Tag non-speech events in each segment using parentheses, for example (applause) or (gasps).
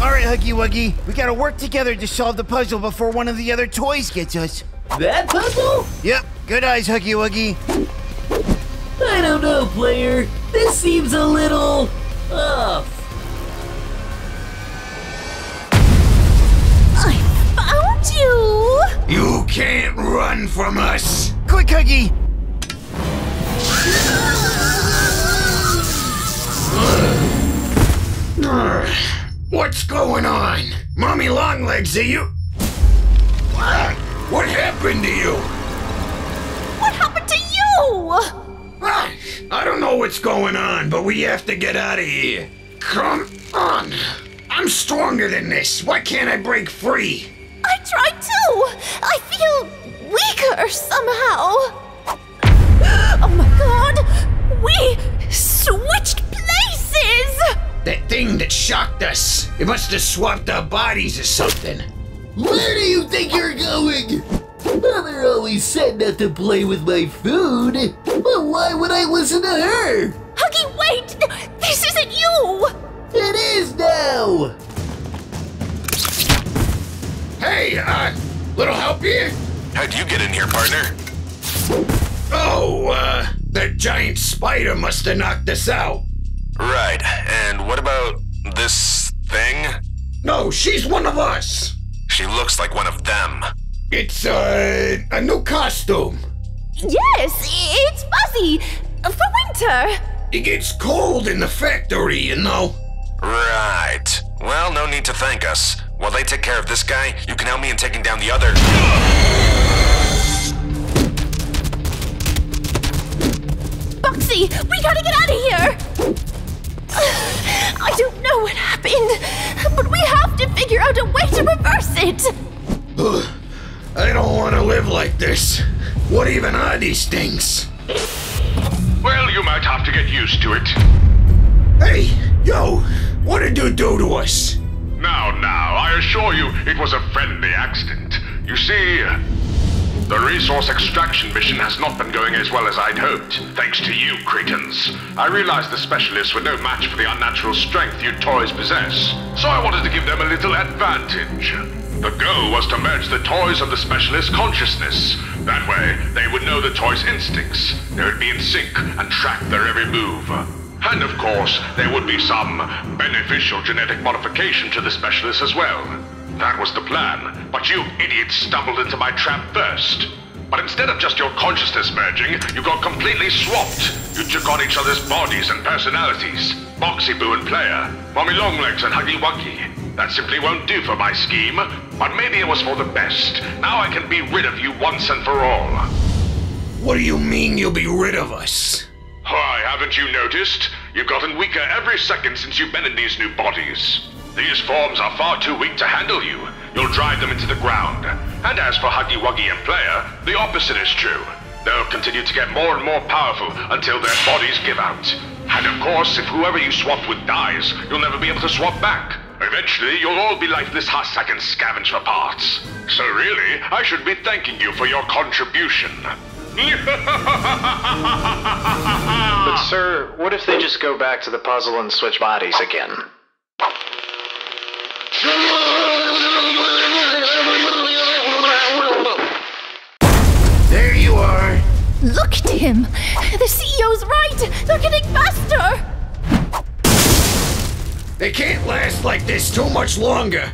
All right, Huggy Wuggy, we gotta work together to solve the puzzle before one of the other toys gets us. That puzzle? Yep, good eyes, Huggy Wuggy. I don't know, player. This seems a little off. I found you! You can't run from us. Quick, Huggy! What's going on? Mommy Longlegs, are you? What? What happened to you? What happened to you? Ah, I don't know what's going on, but we have to get out of here. Come on. I'm stronger than this. Why can't I break free? I tried too! I feel weaker somehow! Oh my god! We switched places! That thing that shocked us. It must have swapped our bodies or something. Where do you think you're going? Mother always said not to play with my food. But why would I listen to her? Huggy, wait! This isn't you! It is now! Hey, uh, little help here? How'd you get in here, partner? Oh, uh, that giant spider must have knocked us out. Right, and what about this thing? No, she's one of us. She looks like one of them. It's, uh, a new costume. Yes, it's fuzzy! For winter! It gets cold in the factory, you know. Right. Well, no need to thank us. While they take care of this guy, you can help me in taking down the other. Boxy, we gotta get out of here! I don't know what happened, but we have to figure out a way to reverse it! (sighs) I don't want to live like this. What even are these things? Well, you might have to get used to it. Hey, yo, what did you do to us? Now, now, I assure you it was a friendly accident. You see, the resource extraction mission has not been going as well as I'd hoped, thanks to you, cretins. I realized the specialists were no match for the unnatural strength you toys possess, so I wanted to give them a little advantage. The goal was to merge the toys and the specialist's consciousness. That way, they would know the toys' instincts. They would be in sync and track their every move. And of course, there would be some beneficial genetic modification to the specialists as well. That was the plan, but you idiots stumbled into my trap first. But instead of just your consciousness merging, you got completely swapped. You took on each other's bodies and personalities. Boxy Boo and Player, Mommy Longlegs and Huggy Wuggy. That simply won't do for my scheme, but maybe it was for the best. Now I can be rid of you once and for all. What do you mean you'll be rid of us? Why, haven't you noticed? You've gotten weaker every second since you've been in these new bodies. These forms are far too weak to handle you. You'll drive them into the ground. And as for Huggy Wuggy and Player, the opposite is true. They'll continue to get more and more powerful until their bodies give out. And of course, if whoever you swap with dies, you'll never be able to swap back. Eventually, you'll all be lifeless husks I can scavenge for parts. So really, I should be thanking you for your contribution. (laughs) But, sir, what if they just go back to the puzzle and switch bodies again? Him! The CEO's right! They're getting faster! They can't last like this too much longer.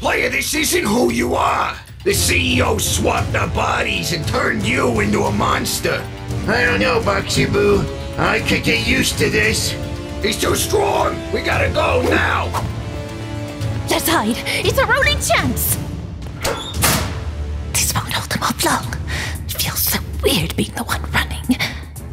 Player, this isn't who you are. The CEO swapped our bodies and turned you into a monster. I don't know, Boxy Boo. I could get used to this. He's too strong. We gotta go now. Let's hide! It's our only chance! This won't up long. It feels so weird being the one running.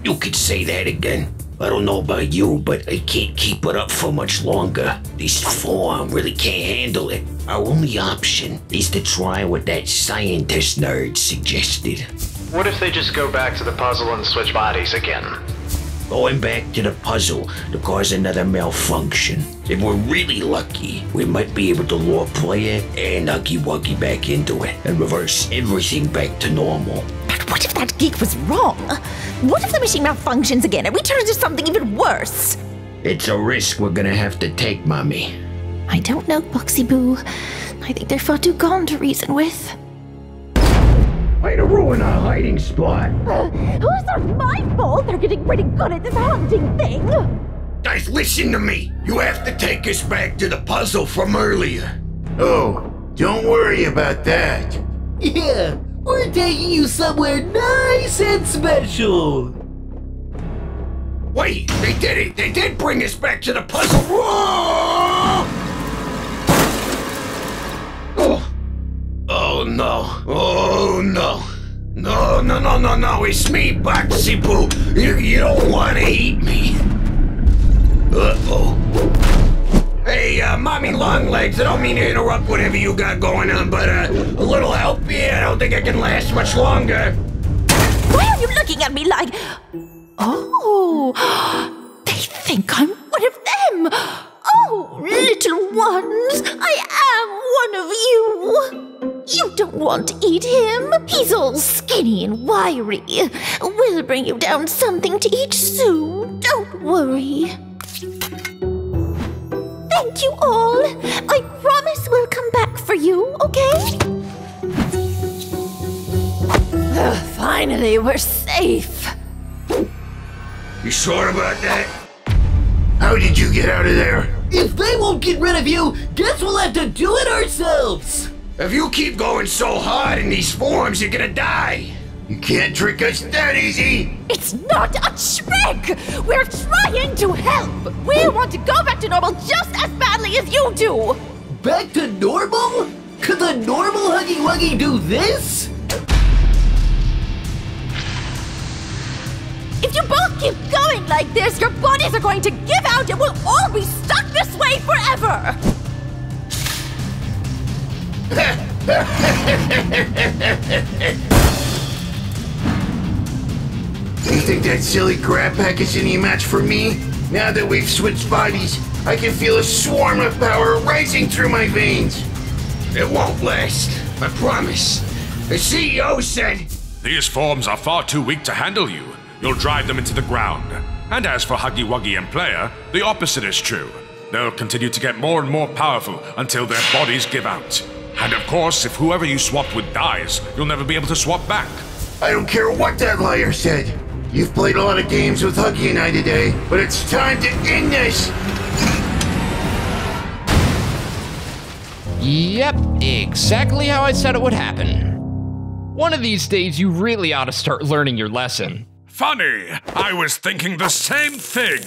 You could say that again. I don't know about you, but I can't keep it up for much longer. This form really can't handle it. Our only option is to try what that scientist nerd suggested. What if they just go back to the puzzle and switch bodies again? Going back to the puzzle to cause another malfunction. If we're really lucky, we might be able to lure Player and Huggy Wuggy back into it and reverse everything back to normal. But what if that geek was wrong? What if the machine malfunctions again and we turn into something even worse? It's a risk we're gonna have to take, Mommy. I don't know, Boxy Boo. I think they're far too gone to reason with. Way to ruin our hiding spot. Uh, who's not my fault? They're getting pretty good at this hunting thing. Guys, listen to me. You have to take us back to the puzzle from earlier. Oh, don't worry about that. Yeah, we're taking you somewhere nice and special. Wait, they did it. They did bring us back to the puzzle. Whoa! No. Oh no. No, no, no, no, no. It's me, Boxy Boo, you don't want to eat me. Uh-oh. Hey, uh, Mommy Longlegs, I don't mean to interrupt whatever you got going on, but, uh, a little help here? I don't think I can last much longer. Why are you looking at me like. Oh, (gasps) they think I'm one of them. Oh, little ones, I am one of you. You don't want to eat him. He's all skinny and wiry. We'll bring you down something to eat soon. Don't worry. Thank you all. I promise we'll come back for you, okay? Ugh, finally, we're safe. You sure about that? How did you get out of there? If they won't get rid of you, guess we'll have to do it ourselves. If you keep going so hard in these forms, you're gonna die. You can't trick us that easy. It's not a trick! We're trying to help! We want to go back to normal just as badly as you do! Back to normal? Could the normal Huggy Wuggy do this? If you both keep going like this, your bodies are going to give out and we'll all be stuck this way forever! (laughs) You think that silly grab pack is any match for me? Now that we've switched bodies, I can feel a swarm of power rising through my veins. It won't last. I promise. The CEO said. These forms are far too weak to handle you. You'll drive them into the ground. And as for Huggy Wuggy and Player, the opposite is true. They'll continue to get more and more powerful until their bodies give out. And of course, if whoever you swapped with dies, you'll never be able to swap back. I don't care what that liar said. You've played a lot of games with Huggy and I today, but it's time to end this. Yep, exactly how I said it would happen. One of these days, you really ought to start learning your lesson. Funny, I was thinking the same thing.